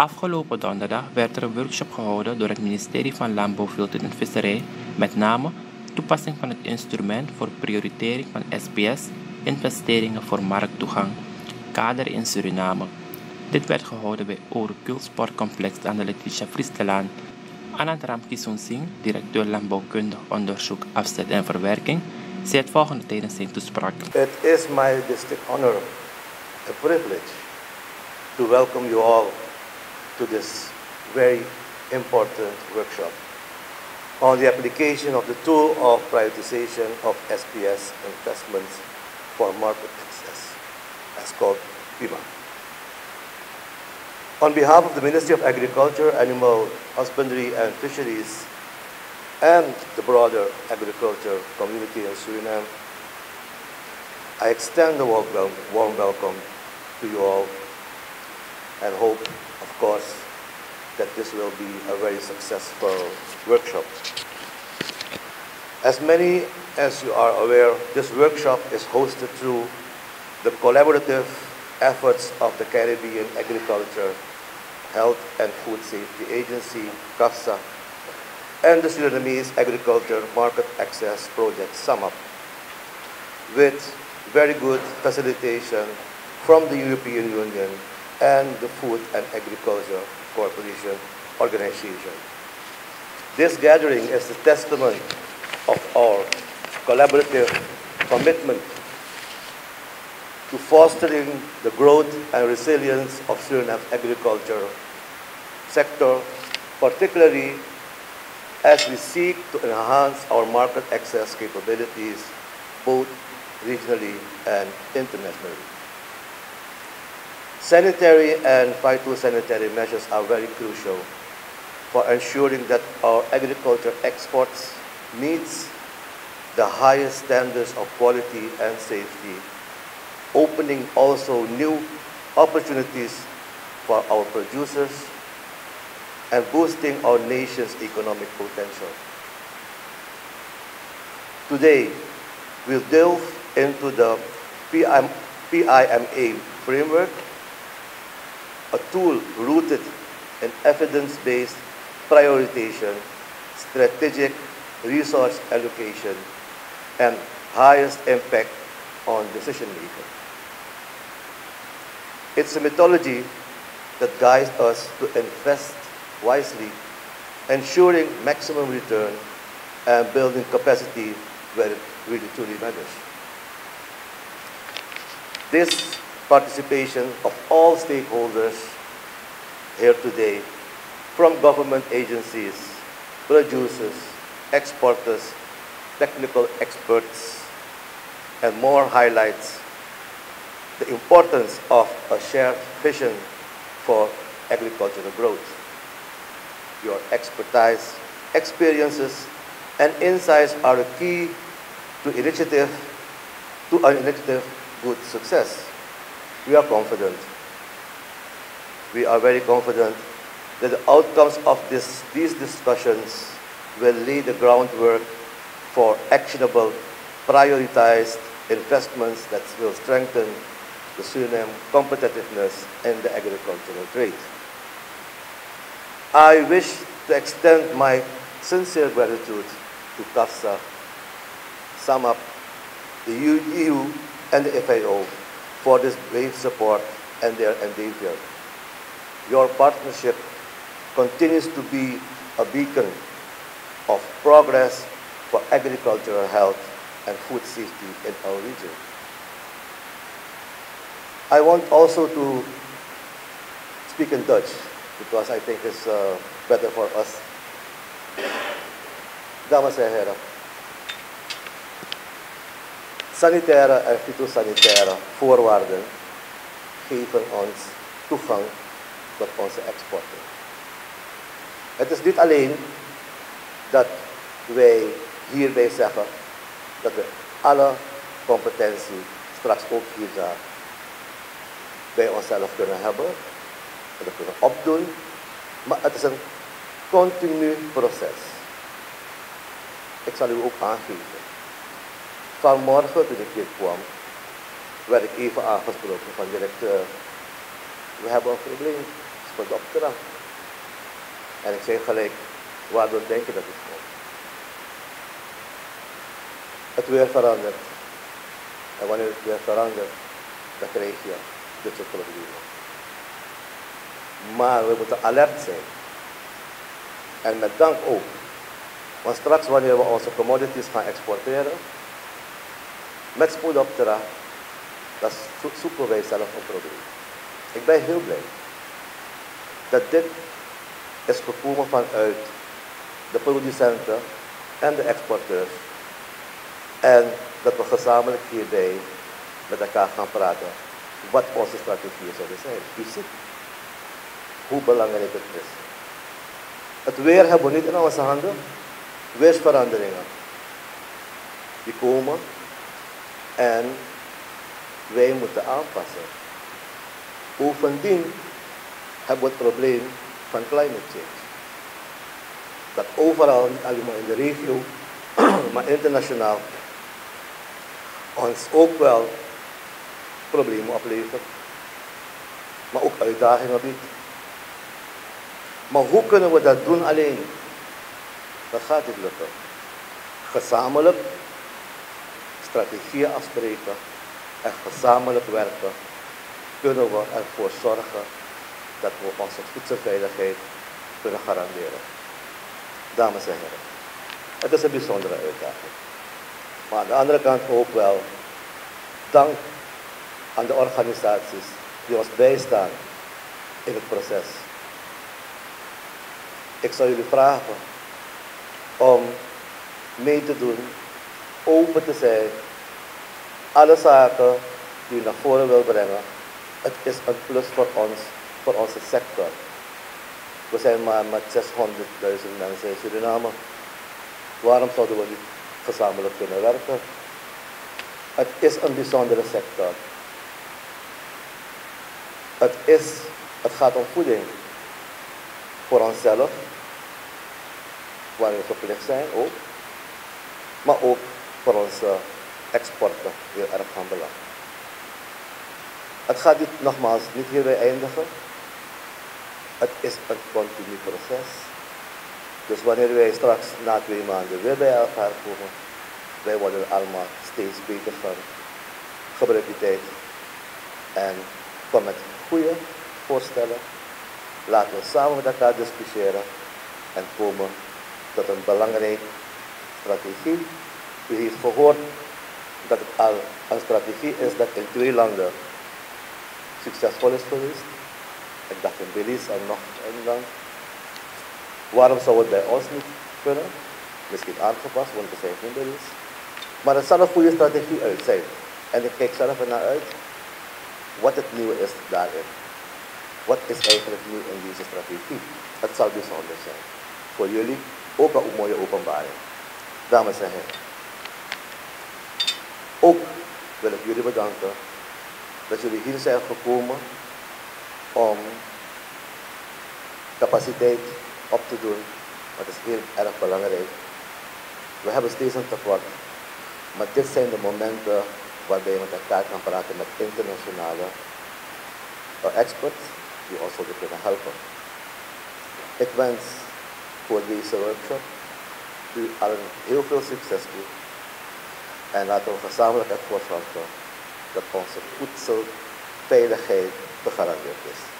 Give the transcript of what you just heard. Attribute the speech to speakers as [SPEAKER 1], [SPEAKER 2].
[SPEAKER 1] Afgelopen donderdag werd er een workshop gehouden door het ministerie van Landbouw, Veeteelt en Visserij, met name toepassing van het instrument voor prioritering van SPS, investeringen voor markttoegang, kader in Suriname. Dit werd gehouden bij Orukul Sportcomplex aan de Letitia Friestelaan. Anand Ramki Singh, directeur landbouwkundig onderzoek, afzet en verwerking, zei het volgende tijdens zijn toespraak.
[SPEAKER 2] It is my distinct honor, a privilege, to welcome you all to this very important workshop on the application of the tool of prioritization of SPS investments for market access, as called PIMA. On behalf of the Ministry of Agriculture, Animal Husbandry and Fisheries, and the broader agriculture community in Suriname, I extend a warm, welcome to you all and hope, course, that this will be a very successful workshop. As many as you are aware, this workshop is hosted through the collaborative efforts of the Caribbean Agriculture, Health and Food Safety Agency, CAFSA, and the Surinamese Agriculture Market Access Project, SUMUP, with very good facilitation from the European Union and the Food and Agriculture Corporation organization. This gathering is a testament of our collaborative commitment to fostering the growth and resilience of Suriname's agriculture sector, particularly as we seek to enhance our market access capabilities both regionally and internationally. Sanitary and phytosanitary measures are very crucial for ensuring that our agriculture exports meets the highest standards of quality and safety, opening also new opportunities for our producers and boosting our nation's economic potential. Today, we'll delve into the PIMA framework, a tool rooted in evidence-based prioritization, strategic resource allocation, and highest impact on decision making. It's a methodology that guides us to invest wisely, ensuring maximum return and building capacity where it really truly matters. This participation of all stakeholders here today, from government agencies, producers, exporters, technical experts, and more highlights the importance of a shared vision for agricultural growth your expertise, experiences, and insights are a key to initiative, to an initiative good success. We are confident. We are very confident that the outcomes of this, these discussions will lay the groundwork for actionable, prioritized investments that will strengthen the Suriname competitiveness in the agricultural trade. I wish to extend my sincere gratitude to CAFSA, SAMUP, the EU, and the FAO for this great support and their endeavor. Your partnership continues to be a beacon of progress for agricultural health and food safety in our region. I want also to speak in Dutch because I think it's uh, better for us. Dames en heren, sanitaire en fytosanitaire voorwaarden geven ons toegang tot onze exporten. Het is niet alleen dat wij hierbij zeggen dat we alle competentie straks ook hier bij onszelf kunnen hebben, dat kunnen opdoen, maar het is een continu proces. Ik zal u ook aangeven. Vanmorgen toen ik hier kwam, werd ik even aangesproken van directeur. We hebben een probleem. voor de. En ik zei gelijk, waardoor denk je dat het komt? Het weer verandert. En wanneer het weer verandert, dan krijg je dit soort problemen. Maar we moeten alert zijn. En met dank ook. Want straks wanneer we onze commodities gaan exporteren, met spoedoptera, dan zoeken wij zelf een probleem. Ik ben heel blij dat dit is gekomen vanuit de producenten en de exporteurs. En dat we gezamenlijk hierbij met elkaar gaan praten wat onze strategieën zullen zijn. U ziet hoe belangrijk het is. Het weer hebben we niet in onze handen. Weersveranderingen. Die komen en wij moeten aanpassen. Bovendien hebben we het probleem van climate change. Dat overal, niet alleen maar in de regio, maar internationaal, ons ook wel problemen oplevert, maar ook uitdagingen biedt. Maar hoe kunnen we dat doen alleen? Dat gaat niet lukken. Gezamenlijk strategieën afspreken en gezamenlijk werken, kunnen we ervoor zorgen dat we onze voedselveiligheid kunnen garanderen. Dames en heren, het is een bijzondere uitdaging. Maar aan de andere kant ook wel dank aan de organisaties die ons bijstaan in het proces. Ik zou jullie vragen om mee te doen, open te zijn, alle zaken die je naar voren wil brengen. Het is een plus voor ons, voor onze sector. We zijn maar met 600.000 mensen in Suriname. Waarom zouden we niet gezamenlijk kunnen werken? Het is een bijzondere sector. Het, is, het gaat om voeding. Voor onszelf, waar we verplicht zijn ook. Maar ook onze exporten heel erg van belang. Het gaat niet, nogmaals niet hierbij eindigen. Het is een continu proces. Dus wanneer wij straks na twee maanden weer bij elkaar komen, wij worden allemaal steeds beter van. Gebruik die tijd en kom met goede voorstellen. Laten we samen met elkaar discussiëren en komen tot een belangrijke strategie. U heeft gehoord dat het al een strategie is dat in twee landen succesvol is geweest. Ik dacht in Belize en nog een land. Waarom zou het bij ons niet kunnen? Misschien aangepast, want we zijn geen Belize. Maar het zal een goede strategie uit zijn. En ik kijk zelf ernaar uit wat het nieuwe is daarin. Wat is eigenlijk nieuw in deze strategie? Het zal bijzonder zijn. Voor jullie ook een mooie openbaring. Dames en heren. Wil ik jullie bedanken dat jullie hier zijn gekomen om capaciteit op te doen. Dat is heel erg belangrijk. We hebben steeds een tekort. Maar dit zijn de momenten waarbij je met elkaar kan praten met internationale experts die ons zullen kunnen helpen. Ik wens voor deze workshop u allen heel veel succes toe. En laten we gezamenlijk ervoor zorgen dat onze voedselveiligheid gegarandeerd is.